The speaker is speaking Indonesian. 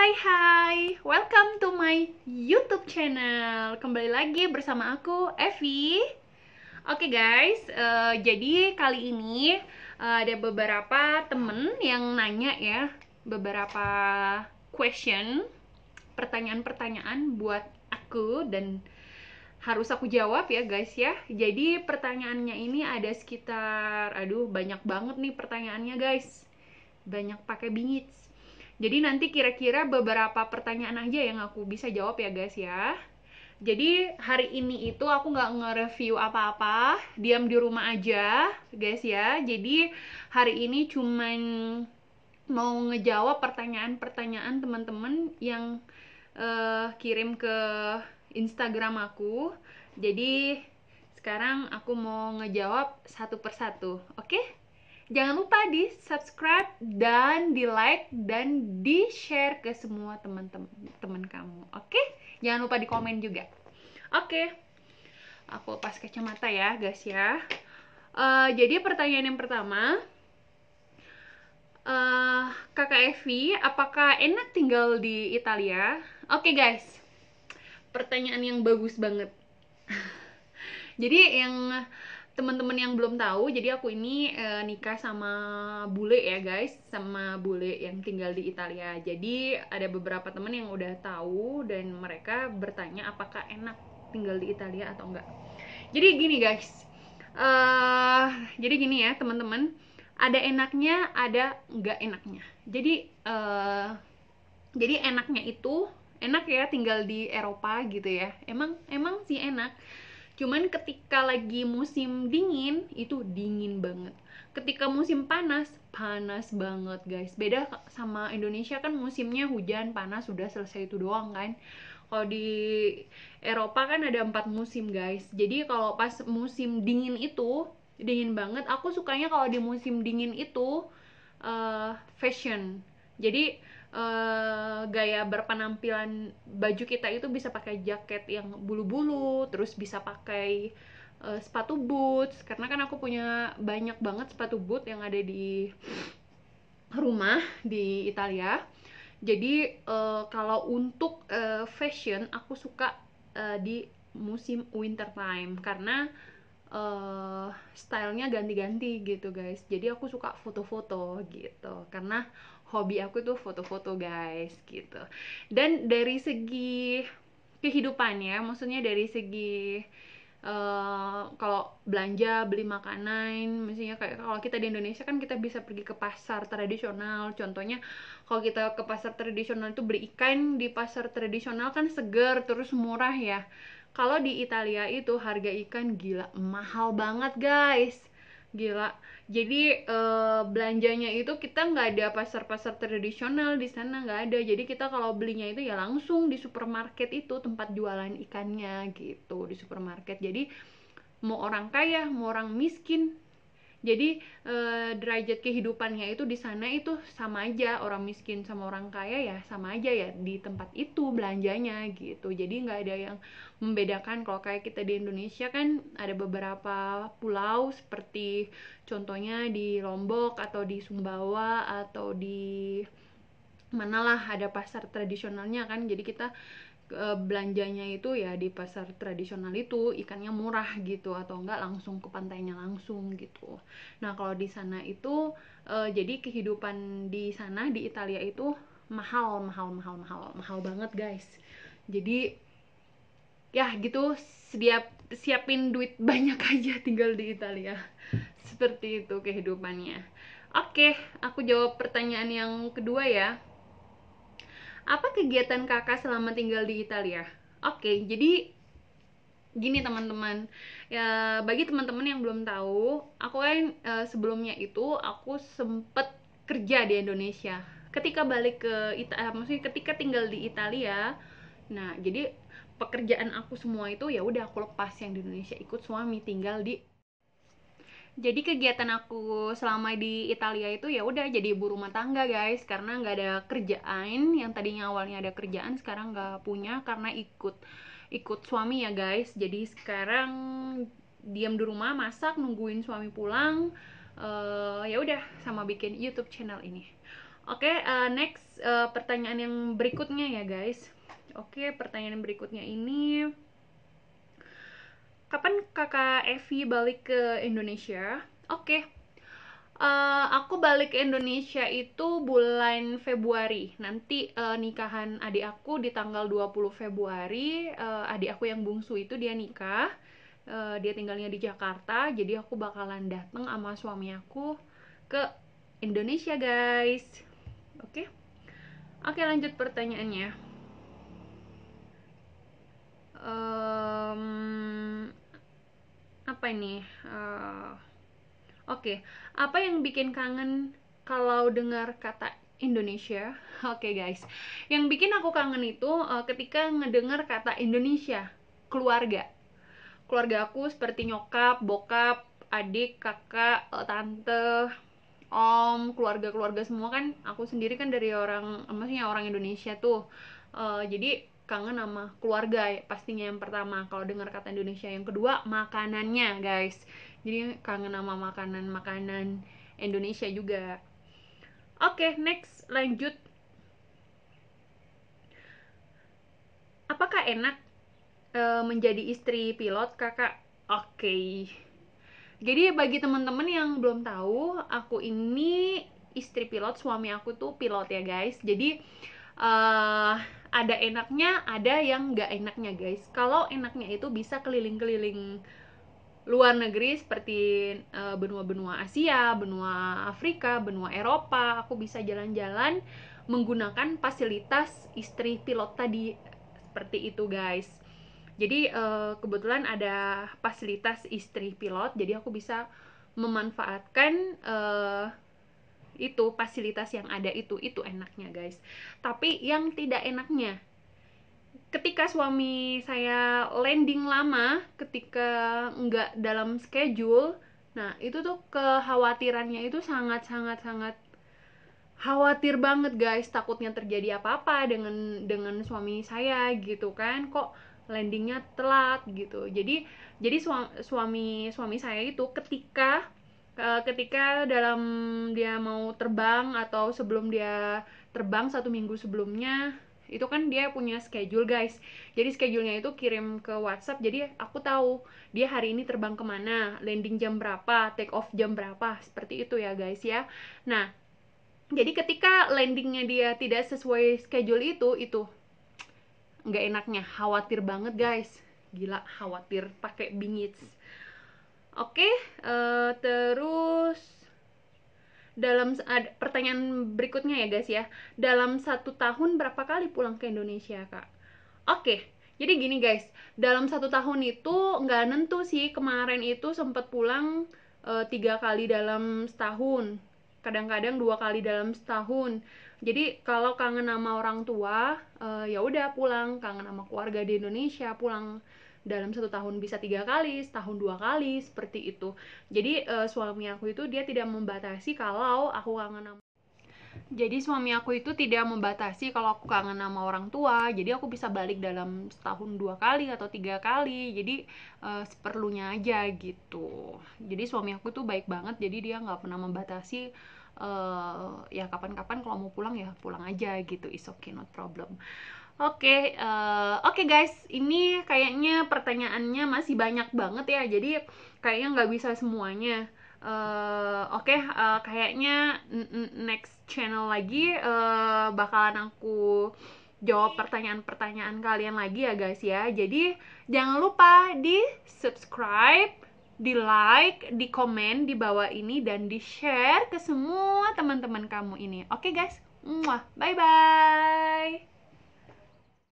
hai hai, welcome to my YouTube channel. Kembali lagi bersama aku Evi. Oke guys, eh, jadi kali ini eh, ada beberapa temen yang nanya ya, beberapa question, pertanyaan-pertanyaan buat aku dan harus aku jawab ya guys ya. Jadi pertanyaannya ini ada sekitar, aduh banyak banget nih pertanyaannya guys, banyak pakai bingit. Jadi nanti kira-kira beberapa pertanyaan aja yang aku bisa jawab ya guys ya. Jadi hari ini itu aku nggak nge-review apa-apa, diam di rumah aja guys ya. Jadi hari ini cuman mau ngejawab pertanyaan-pertanyaan teman-teman yang eh, kirim ke Instagram aku. Jadi sekarang aku mau ngejawab satu persatu, oke? Jangan lupa di subscribe dan di like dan di share ke semua teman-teman teman kamu. Oke? Jangan lupa di komen juga. Oke. Aku lepas kacamata ya, guys ya. Eh, jadi pertanyaan yang pertama, eh, Kakak Evi, apakah enak tinggal di Italia? Oke guys, pertanyaan yang bagus banget. jadi yang teman-teman yang belum tahu, jadi aku ini eh, nikah sama bule ya guys, sama bule yang tinggal di Italia. Jadi ada beberapa teman yang udah tahu dan mereka bertanya apakah enak tinggal di Italia atau enggak. Jadi gini guys, eh jadi gini ya teman-teman, ada enaknya, ada enggak enaknya. Jadi eh jadi enaknya itu enak ya tinggal di Eropa gitu ya. Emang emang sih enak Cuman ketika lagi musim dingin itu dingin banget. Ketika musim panas, panas banget guys. Beda sama Indonesia kan musimnya hujan, panas sudah selesai itu doang kan. Kalau di Eropa kan ada empat musim guys. Jadi kalau pas musim dingin itu dingin banget. Aku sukanya kalau di musim dingin itu uh, fashion. Jadi uh, gaya berpenampilan baju kita itu bisa pakai jaket yang bulu-bulu, terus bisa pakai uh, sepatu boots karena kan aku punya banyak banget sepatu boot yang ada di rumah di Italia. Jadi uh, kalau untuk uh, fashion aku suka uh, di musim winter time karena uh, stylenya ganti-ganti gitu guys. Jadi aku suka foto-foto gitu karena hobi aku tuh foto-foto guys gitu. Dan dari segi kehidupan ya maksudnya dari segi uh, kalau belanja beli makanan misalnya kayak kalau kita di Indonesia kan kita bisa pergi ke pasar tradisional. Contohnya kalau kita ke pasar tradisional itu beli ikan di pasar tradisional kan seger terus murah ya. Kalau di Italia itu harga ikan gila mahal banget guys gila. Jadi uh, belanjanya itu kita nggak ada pasar-pasar tradisional di sana nggak ada. Jadi kita kalau belinya itu ya langsung di supermarket itu tempat jualan ikannya gitu di supermarket. Jadi mau orang kaya mau orang miskin jadi eh, derajat kehidupannya itu di sana itu sama aja orang miskin sama orang kaya ya sama aja ya di tempat itu belanjanya gitu. Jadi nggak ada yang membedakan. Kalau kayak kita di Indonesia kan ada beberapa pulau seperti contohnya di Lombok atau di Sumbawa atau di manalah ada pasar tradisionalnya kan jadi kita e, belanjanya itu ya di pasar tradisional itu ikannya murah gitu atau enggak langsung ke pantainya langsung gitu. Nah kalau di sana itu e, jadi kehidupan di sana di Italia itu mahal mahal mahal mahal mahal banget guys. Jadi ya gitu siap siapin duit banyak aja tinggal di Italia. Seperti itu kehidupannya. Oke, aku jawab pertanyaan yang kedua ya apa kegiatan kakak selama tinggal di Italia? Oke, jadi gini teman-teman ya bagi teman-teman yang belum tahu aku kan e, sebelumnya itu aku sempet kerja di Indonesia ketika balik ke Italia maksudnya ketika tinggal di Italia nah jadi pekerjaan aku semua itu ya udah aku lepas yang di Indonesia ikut suami tinggal di jadi kegiatan aku selama di Italia itu ya udah jadi ibu rumah tangga guys. Karena nggak ada kerjaan yang tadinya awalnya ada kerjaan sekarang nggak punya karena ikut ikut suami ya guys. Jadi sekarang diam di rumah masak nungguin suami pulang uh, ya udah sama bikin YouTube channel ini. Oke okay, uh, eh, next uh, pertanyaan yang berikutnya ya guys. Oke pertanyaan berikutnya ini kapan kakak Evi balik ke Indonesia? Oke. Uh, aku balik ke Indonesia itu bulan Februari. Nanti uh, nikahan adik aku di tanggal 20 Februari uh, adik aku yang bungsu itu dia nikah. Uh, dia tinggalnya di Jakarta jadi aku bakalan datang sama suami aku ke Indonesia guys. Oke? Oke lanjut pertanyaannya. Um, apa ini? Uh, oke. Apa yang bikin kangen kalau dengar kata Indonesia? Oke okay, guys. Yang bikin aku kangen itu uh, ketika ngedengar kata Indonesia keluarga. Keluarga aku seperti nyokap bokap adik kakak tante om keluarga-keluarga semua kan. Aku sendiri kan dari orang maksudnya orang Indonesia tuh. Uh, jadi kangen sama keluarga ya, pastinya yang pertama. Kalau dengar kata Indonesia yang kedua makanannya guys. Jadi kangen sama makanan makanan Indonesia juga. Oke okay, next lanjut. Apakah enak uh, menjadi istri pilot kakak? Oke. Okay jadi bagi teman-teman yang belum tahu, aku ini istri pilot, suami aku tuh pilot ya guys. Jadi uh, ada enaknya, ada yang nggak enaknya guys. Kalau enaknya itu bisa keliling-keliling luar negeri seperti benua benua-benua Asia, benua Afrika, benua Eropa. Aku bisa jalan-jalan menggunakan fasilitas istri pilot tadi seperti itu guys jadi uh, kebetulan ada fasilitas istri pilot jadi aku bisa memanfaatkan uh, itu fasilitas yang ada itu itu enaknya guys. Tapi yang tidak enaknya ketika suami saya landing lama ketika nggak dalam schedule nah itu tuh kekhawatirannya itu sangat sangat sangat khawatir banget guys. Takutnya terjadi apa-apa dengan dengan suami saya gitu kan. Kok landingnya telat gitu. Jadi jadi suami suami saya itu ketika ketika dalam dia mau terbang atau sebelum dia terbang satu minggu sebelumnya itu kan dia punya schedule guys. Jadi schedulenya itu kirim ke WhatsApp. Jadi aku tahu dia hari ini terbang ke mana landing jam berapa take off jam berapa seperti itu ya guys ya. Nah jadi ketika landingnya dia tidak sesuai schedule itu itu nggak enaknya khawatir banget guys. Gila khawatir pakai bingits oke uh, terus dalam pertanyaan berikutnya ya guys ya. Dalam satu tahun berapa kali pulang ke Indonesia kak? Oke jadi gini guys. Dalam satu tahun itu nggak nentu sih kemarin itu sempat pulang uh, tiga kali dalam setahun. Kadang-kadang dua kali dalam setahun. Jadi kalau kangen sama orang tua uh, ya udah pulang. Kangen sama keluarga di Indonesia pulang dalam satu tahun bisa tiga kali setahun dua kali seperti itu. Jadi uh, suami aku itu dia tidak membatasi kalau aku kangen sama jadi suami aku itu tidak membatasi kalau aku kangen sama orang tua. Jadi aku bisa balik dalam setahun dua kali atau tiga kali. Jadi uh, seperlunya aja gitu. Jadi suami aku tuh baik banget. Jadi dia nggak pernah membatasi uh, ya kapan-kapan kalau mau pulang ya pulang aja gitu. Is okay not problem Oke, okay, uh, eh, oke okay guys, ini kayaknya pertanyaannya masih banyak banget ya, jadi kayaknya nggak bisa semuanya. Uh, oke, okay, uh, kayaknya next channel lagi uh, bakalan aku jawab pertanyaan-pertanyaan kalian lagi ya guys ya. Jadi jangan lupa di subscribe di like, di komen di bawah ini dan di share ke semua teman-teman kamu ini. Oke okay, guys, bye bye.